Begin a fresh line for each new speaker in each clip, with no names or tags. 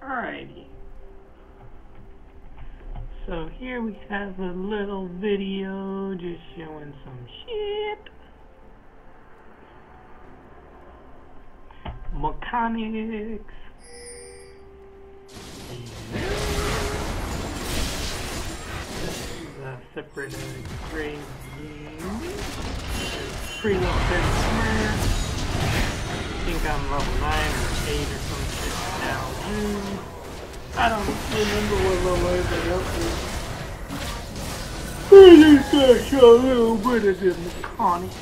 Alrighty. So here we have a little video just showing some shit. Mechanics. This is a separate uh, Graves game. Pretty little bit somewhere. I think I'm level 9 or 8 or some shit now. Mm, I don't remember what level everybody else is. I just gotta show a little bit of the mechanics.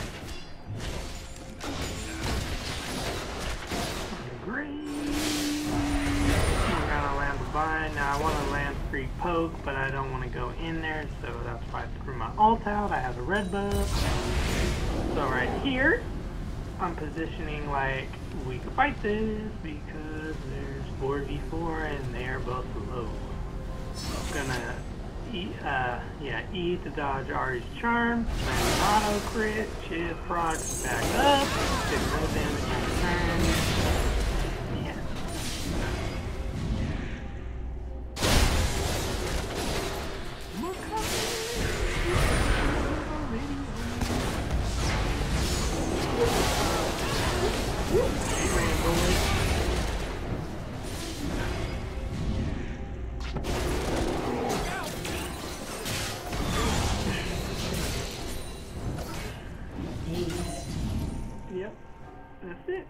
Now I want to land free poke, but I don't want to go in there, so that's why I threw my ult out. I have a red buff. So right here, I'm positioning like we can fight this because there's 4v4 and they are both low. I'm Gonna E, uh, yeah, E to dodge Ahri's charm, then auto crit, shift, procs back up, That's it.